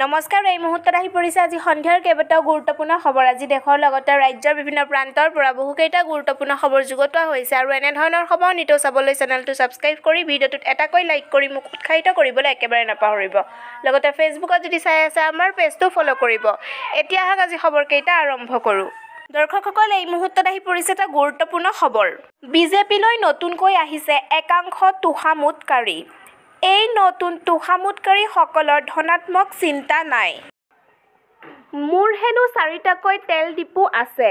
নমস্কাৰ এই মুহূৰ্তত আহি পৰিছে আজি সন্ধিয়াৰ কেইবাটাও গুৰুত্বপূৰ্ণ খবৰ। আজি দেশৰ লগতে ৰাজ্যৰ বিভিন্ন প্ৰান্তৰ পৰা বহুকেইটা গুৰুত্বপূৰ্ণ খবৰ যুগুতোৱা হৈছে আৰু এনেধৰণৰ খবৰ নিতৌ চাবলৈ চেনেলটো ছাবস্ক্ৰাইব কৰি ভিডিঅ'টোত এটাকৈ লাইক কৰি মোক উৎসাহিত কৰিবলৈ একেবাৰে নাপাহৰিব। লগতে ফেচবুকত যদি চাই আছে আমাৰ পেজটো ফ'ল' কৰিব। এতিয়া আহক আজি খবৰকেইটা আৰম্ভ কৰোঁ। দৰ্শকসকল এই মুহূৰ্তত আহি পৰিছে এটা গুৰুত্বপূৰ্ণ খবৰ। বিজেপিলৈ নতুনকৈ আহিছে একাংশ তোষামোদকাৰী এই নতুন তোষামোদকাৰীসকলৰ ধনাত্মক চিন্তা নাই। মোৰ হেনো চাৰিটাকৈ তেল ডিপু আছে।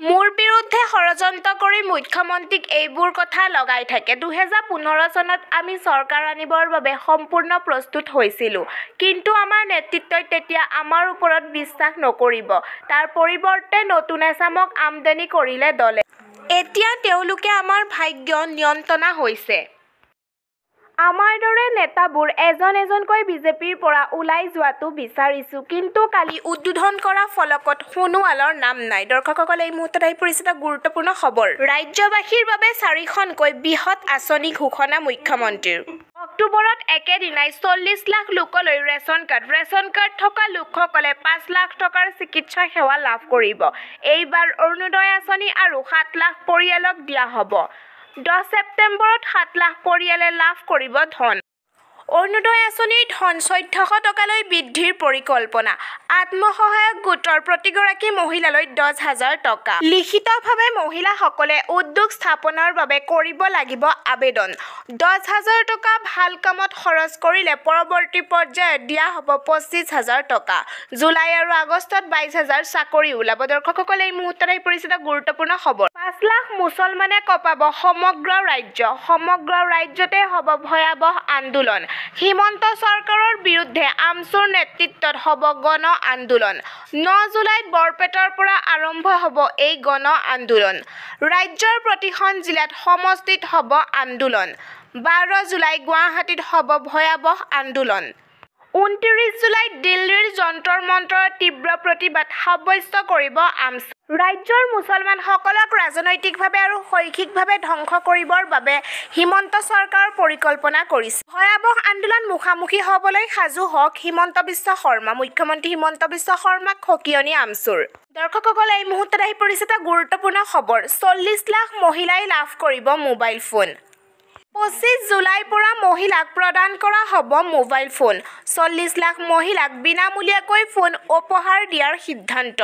মোৰ বিৰুদ্ধে ষড়যন্ত্ৰ কৰি মুখ্যমন্ত্ৰীক এইবোৰ কথা লগাই থাকে। দুহেজাৰ পোন্ধৰ চনত আমি চৰকাৰ আনিবৰ বাবে সম্পূৰ্ণ প্ৰস্তুত হৈছিলোঁ। কিন্তু আমাৰ নেতৃত্বই তেতিয়া আমাৰ ওপৰত বিশ্বাস নকৰিব। তাৰ পৰিৱৰ্তে নতুন এচামক আমদানি কৰিলে দলে। এতিয়া তেওঁলোকে আমাৰ ভাগ্য নিয়ন্ত্ৰণা হৈছে। আমাৰ দৰে নেতাবোৰ এজন এজনকৈ বিজেপিৰ পৰা ওলাই যোৱাটো বিচাৰিছো। কিন্তু কালি উদ্বোধন কৰা ফলকত সোণোৱালৰ নাম নাই। দৰ্শকসকল এই মুহূৰ্তত আহি পৰিছে এটা গুৰুত্বপূৰ্ণ খবৰ। ৰাজ্যবাসীৰ বাবে চাৰিখনকৈ বৃহৎ আঁচনি ঘোষণা মুখ্যমন্ত্ৰীৰ। অক্টোবৰত একেদিনাই চল্লিছ লাখ লোকলৈ ৰেচন কাৰ্ড। ৰেচন কাৰ্ড থকা লোকসকলে পাঁচ লাখ টকাৰ চিকিৎসা সেৱা লাভ কৰিব। এইবাৰ অৰুণোদয় আঁচনি আৰু সাত লাখ পৰিয়ালক দিয়া হ'ব। দহ ছেপ্টেম্বৰত সাত লাখ পৰিয়ালে লাভ কৰিব ধন। অৰুণোদয় আঁচনিৰ ধন চৈধ্যশ টকালৈ বৃদ্ধিৰ পৰিকল্পনা। আত্মসহায়ক গোটৰ প্ৰতিগৰাকী মহিলালৈ দহ হাজাৰ টকা। লিখিতভাৱে মহিলাসকলে উদ্যোগ স্থাপনৰ বাবে কৰিব লাগিব আবেদন। দহ হাজাৰ টকা ভাল কামত খৰচ কৰিলে পৰৱৰ্তী পৰ্যায়ত দিয়া হ'ব পঁচিছ হাজাৰ টকা। জুলাই আৰু আগষ্টত বাইছ হাজাৰ চাকৰি ওলাব। দৰ্শকসকল এই মুহূৰ্তত পৰিছে এটা গুৰুত্বপূৰ্ণ খবৰ। পাঁচ লাখ মুছলমানে কঁপাব সমগ্ৰ ৰাজ্য। সমগ্ৰ ৰাজ্যতে হ'ব ভয়াৱহ আন্দোলন। হিমন্ত চৰকাৰৰ বিৰুদ্ধে আমছুৰ নেতৃত্বত হ'ব গণ আন্দোলন। ন জুলাইত বৰপেটাৰ পৰা আৰম্ভ হ'ব এই গণ আন্দোলন। ৰাজ্যৰ প্ৰতিখন জিলাত সমষ্টিত হ'ব আন্দোলন। বাৰ জুলাই গুৱাহাটীত হ'ব ভয়াৱহ আন্দোলন। ঊনত্ৰিছ জুলাইত দিল্লীৰ যন্তৰ মন্তৰত তীব্ৰ প্ৰতিবাদ সাব্যস্ত কৰিব আমছু ৰাজ্যৰ মুছলমানসকলক ৰাজনৈতিকভাৱে আৰু শৈক্ষিকভাৱে ধ্বংস কৰিবৰ বাবে হিমন্ত চৰকাৰৰ পৰিকল্পনা কৰিছে। ভয়াৱহ আন্দোলন মুখামুখি হ'বলৈ সাজু হওক হিমন্ত বিশ্ব শৰ্মা মুখ্যমন্ত্ৰী হিমন্ত বিশ্ব শৰ্মাক সকিয়নি আমছুৰ দৰ্শকসকল এই মুহূৰ্তত আহি পৰিছে এটা গুৰুত্বপূৰ্ণ খবৰ। চল্লিছ লাখ মহিলাই লাভ কৰিব মোবাইল ফোন। পঁচিছ জুলাইৰ পৰা মহিলাক প্ৰদান কৰা হ'ব মোবাইল ফোন। চল্লিছ লাখ মহিলাক বিনামূলীয়াকৈ ফোন উপহাৰ দিয়াৰ সিদ্ধান্ত।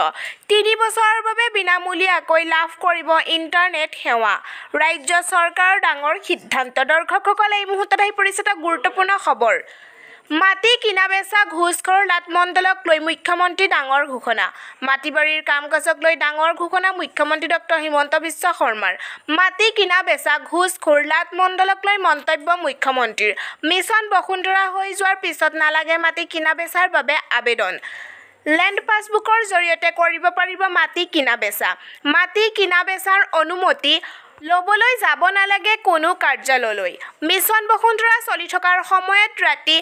তিনি বছৰৰ বাবে বিনামূলীয়াকৈ লাভ কৰিব ইণ্টাৰনেট সেৱা। ৰাজ্য চৰকাৰৰ ডাঙৰ সিদ্ধান্ত। দৰ্শকসকল এই মুহূৰ্তত আহি পৰিছে এটা গুৰুত্বপূৰ্ণ খবৰ। মাটি কিনা বেচা ঘোষখোৰ লাটমণ্ডলক লৈ মুখ্যমন্ত্ৰী ডাঙৰ ঘোষণা। মাটি বাৰীৰ কাম কাজক লৈ ডাঙৰ ঘোষণা মুখ্যমন্ত্ৰী ডক্টৰ হিমন্ত বিশ্ব শৰ্মাৰ। মাটি কিনা বেচা ঘোষখোৰ লাটমণ্ডলক লৈ মন্তব্য মুখ্যমন্ত্ৰীৰ। মিছন বসুন্ধৰা হৈ যোৱাৰ পিছত নালাগে মাটি কিনা বেচাৰ বাবে আবেদন। লেণ্ড পাছবুকৰ জৰিয়তে কৰিব পাৰিব মাটি কিনা বেচা মাটি কিনা বেচাৰ অনুমতি ল'বলৈ যাব নালাগে কোনো কাৰ্যালয়লৈ। মিছন বসুন্ধৰা চলি থকাৰ সময়ত ৰাতি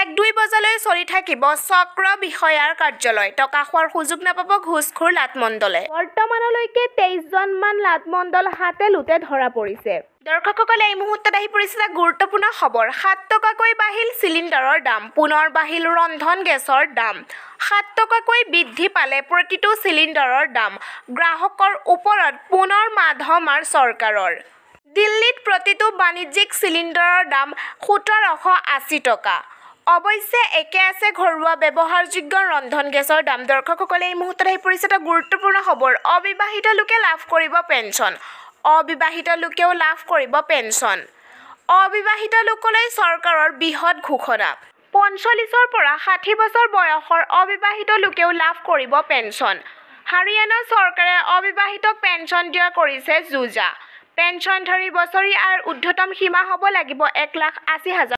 এক দুই বজালৈ চলি থাকিব চক্ৰ বিষয়াৰ কাৰ্যালয়। টকা খোৱাৰ সুযোগ নাপাব ঘোষখোৰ লাটমণ্ডলে। বৰ্তমানলৈকে তেইছজনমান লাটমণ্ডল হাতে লোটে ধৰা পৰিছে। দৰ্শকসকলে এই মুহূৰ্তত আহি পৰিছে এটা গুৰুত্বপূৰ্ণ খবৰ। সাত টকাকৈ বাঢ়িল চিলিণ্ডাৰৰ দাম। পুনৰ বাঢ়িল ৰন্ধন গেছৰ দাম। সাত টকাকৈ বৃদ্ধি পালে প্ৰতিটো চিলিণ্ডাৰৰ দাম। গ্ৰাহকৰ ওপৰত পুনৰ মাধমাৰ চৰকাৰৰ। দিল্লীত প্ৰতিটো বাণিজ্যিক চিলিণ্ডাৰৰ দাম সোতৰশ আশী টকা। অৱশ্যে একে আছে ঘৰুৱা ব্যৱহাৰযোগ্য ৰন্ধন গেছৰ দাম। দৰ্শকসকলে এই মুহূৰ্তত আহি পৰিছে এটা গুৰুত্বপূৰ্ণ খবৰ। অবিবাহিত লোকে লাভ কৰিব পেঞ্চন। অবিবাহিত লোকেও লাভ কৰিব পেঞ্চন। অবিবাহিত লোকলৈ চৰকাৰৰ বৃহৎ ঘোষণা। পঞ্চল্লিছৰ পৰা ষাঠি বছৰ বয়সৰ অবিবাহিত লোকেও লাভ কৰিব পেঞ্চন। হাৰিয়ানা চৰকাৰে অবিবাহিতক পেঞ্চন দিয়া কৰিছে যো জা পেঞ্চনধাৰীৰ বছৰি আয়ৰ ঊৰ্ধ্বতম সীমা হ'ব লাগিব এক লাখ আশী হাজাৰ।